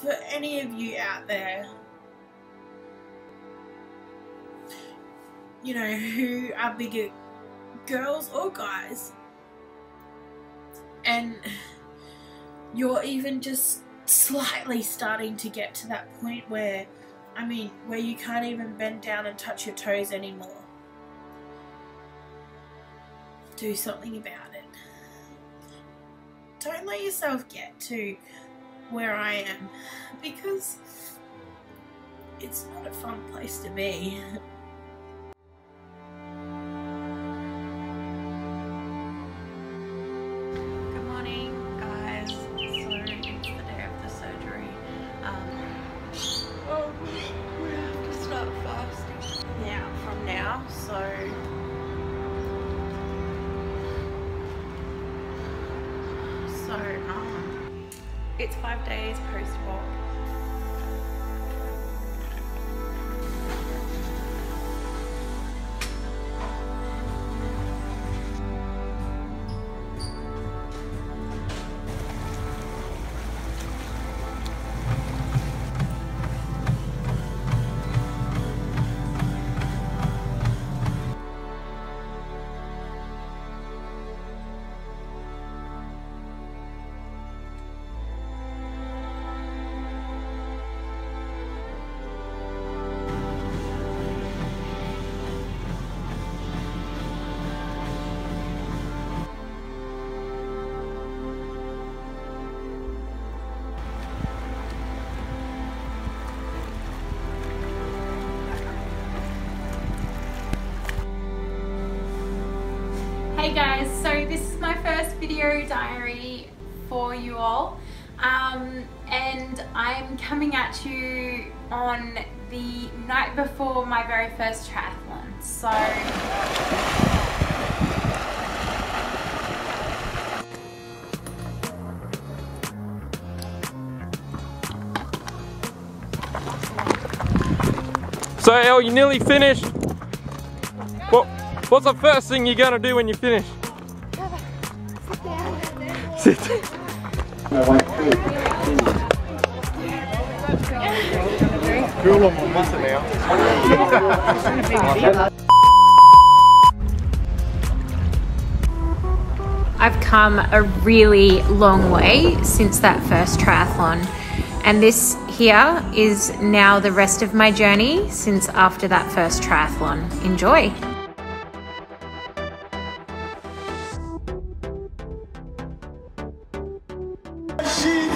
for any of you out there, you know, who are bigger girls or guys, and you're even just slightly starting to get to that point where, I mean, where you can't even bend down and touch your toes anymore. Do something about it. Don't let yourself get to where I am because it's not a fun place to be. Good morning, guys. So it's the day of the surgery. Um, oh, we have to start fasting now from now. So so um, it's five days post-op. Guys, so this is my first video diary for you all. Um, and I'm coming at you on the night before my very first triathlon. So So El, you nearly finished. What, what's the first thing you're gonna do when you finish? Now. I've come a really long way since that first triathlon. And this here is now the rest of my journey since after that first triathlon. Enjoy! 是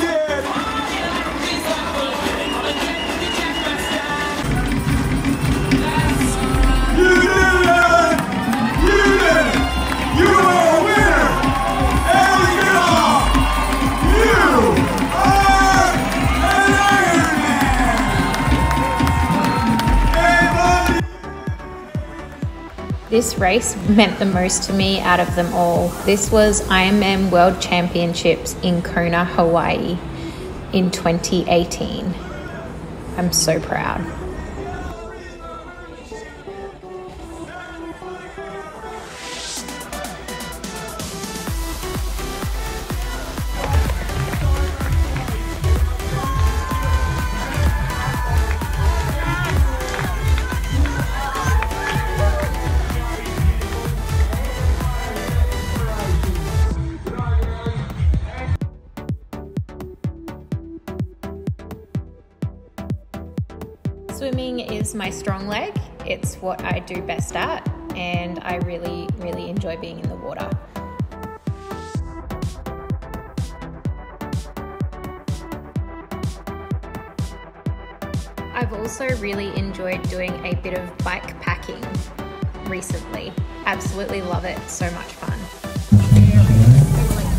This race meant the most to me out of them all. This was IMM World Championships in Kona, Hawaii in 2018. I'm so proud. Is my strong leg. It's what I do best at, and I really, really enjoy being in the water. I've also really enjoyed doing a bit of bike packing recently. Absolutely love it, so much fun.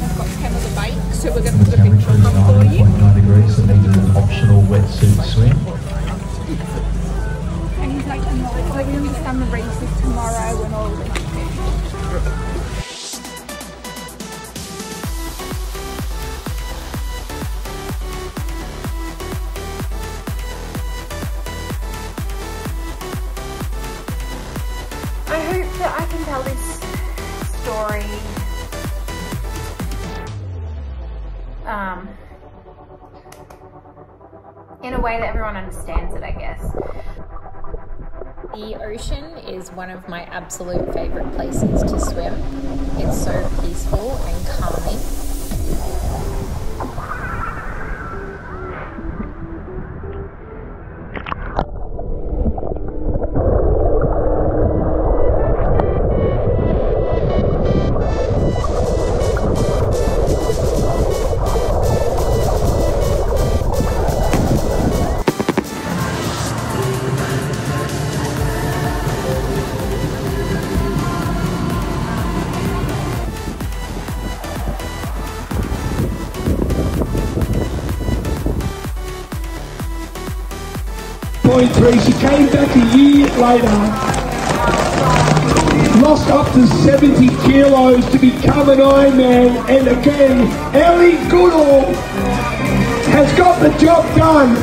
I've got 10 of the bike, so we're going to put a picture up for you. 9 degrees, so there's an optional wetsuit swim. The races tomorrow and all. I hope that I can tell this story um, in a way that everyone understands it, I guess. The ocean is one of my absolute favourite places to swim. It's so peaceful and calming. She came back a year later, lost up to 70 kilos to become an Ironman, and again, Ellie Goodall has got the job done.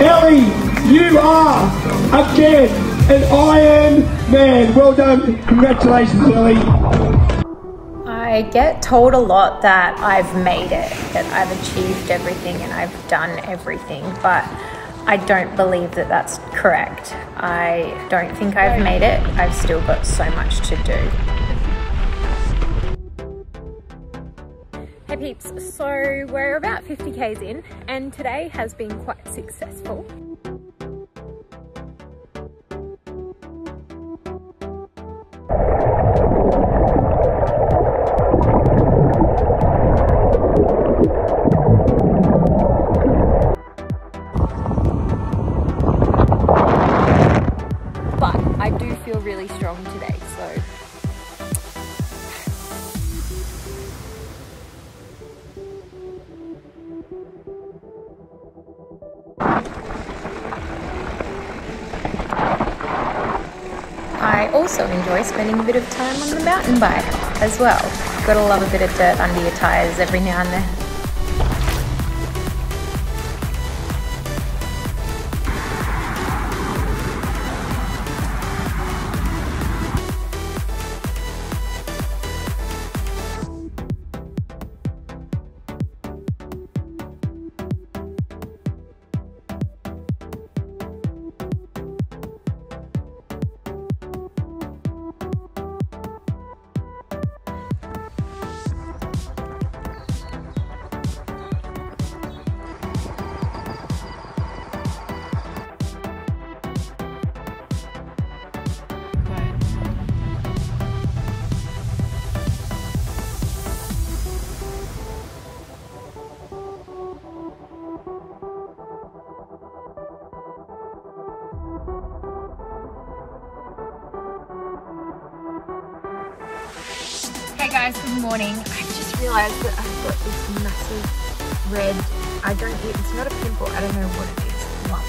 Ellie, you are again an Iron Man. Well done. Congratulations, Ellie. I get told a lot that I've made it, that I've achieved everything and I've done everything, but I don't believe that that's correct. I don't think I've made it. I've still got so much to do. Hey peeps, so we're about 50k's in and today has been quite successful. I also enjoy spending a bit of time on the mountain bike as well. Gotta love a bit of dirt under your tyres every now and then. Hey guys, good morning. I just realised that I've got this massive red, I don't, it's not a pimple, I don't know what it is, lump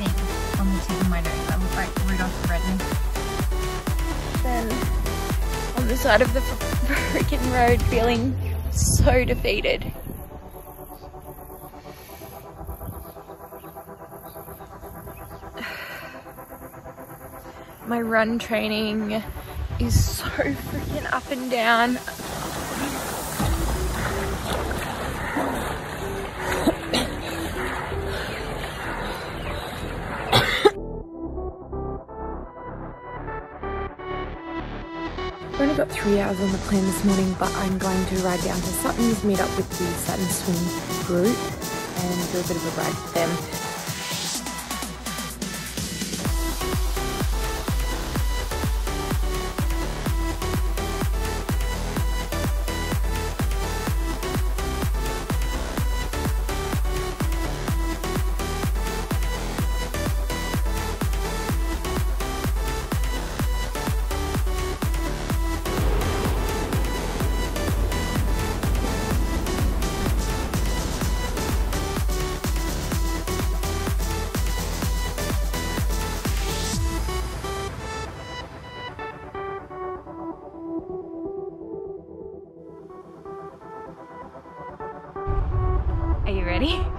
thing on the tip of my nose. I look like Rudolph Red-Nosed. Then on the side of the freaking road feeling so defeated. My run training is so freaking up and down. I've only got three hours on the plan this morning, but I'm going to ride down to Sutton's, meet up with the Sutton Swim group, and do a bit of a ride with them. Are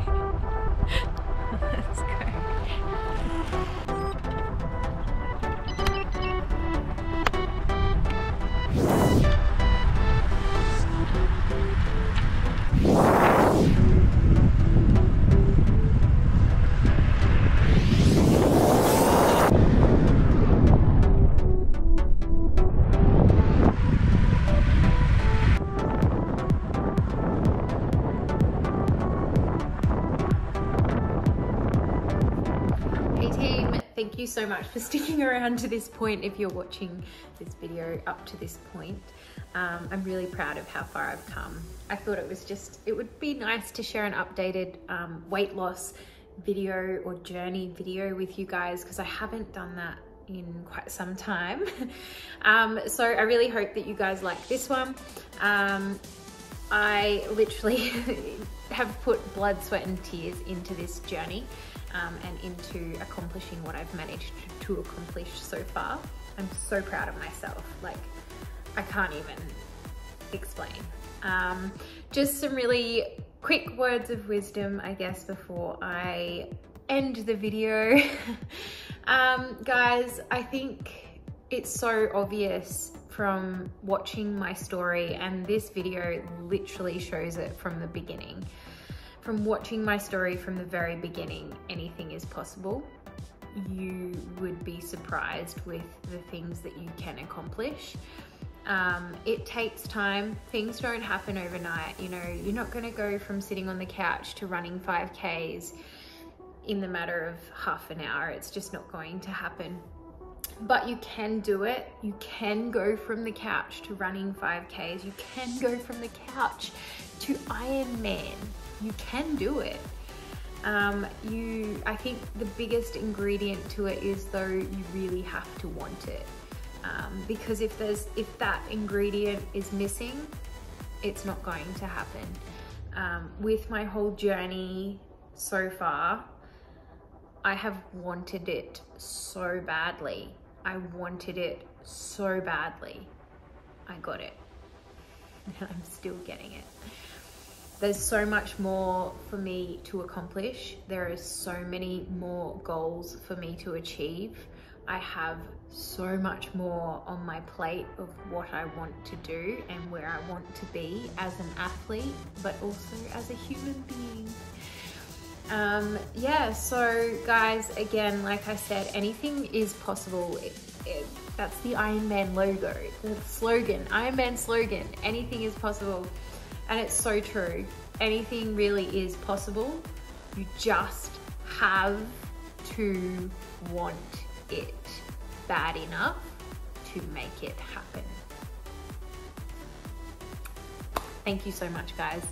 much for sticking around to this point if you're watching this video up to this point. Um, I'm really proud of how far I've come. I thought it was just, it would be nice to share an updated um, weight loss video or journey video with you guys because I haven't done that in quite some time. um, so I really hope that you guys like this one. Um, I literally have put blood, sweat and tears into this journey um, and into accomplishing what I've managed to accomplish so far. I'm so proud of myself. Like, I can't even explain. Um, just some really quick words of wisdom, I guess, before I end the video. um, guys, I think it's so obvious from watching my story and this video literally shows it from the beginning. From watching my story from the very beginning, anything is possible. You would be surprised with the things that you can accomplish. Um, it takes time. Things don't happen overnight. You know, you're not going to go from sitting on the couch to running 5Ks in the matter of half an hour. It's just not going to happen. But you can do it. You can go from the couch to running 5Ks. You can go from the couch to Ironman. You can do it. Um, you, I think the biggest ingredient to it is though you really have to want it. Um, because if there's if that ingredient is missing, it's not going to happen. Um, with my whole journey so far, I have wanted it so badly. I wanted it so badly. I got it. I'm still getting it. There's so much more for me to accomplish. There are so many more goals for me to achieve. I have so much more on my plate of what I want to do and where I want to be as an athlete, but also as a human being. Um, yeah, so guys, again, like I said, anything is possible. It, it, that's the Ironman logo, the slogan, Ironman slogan, anything is possible. And it's so true. Anything really is possible. You just have to want it bad enough to make it happen. Thank you so much, guys.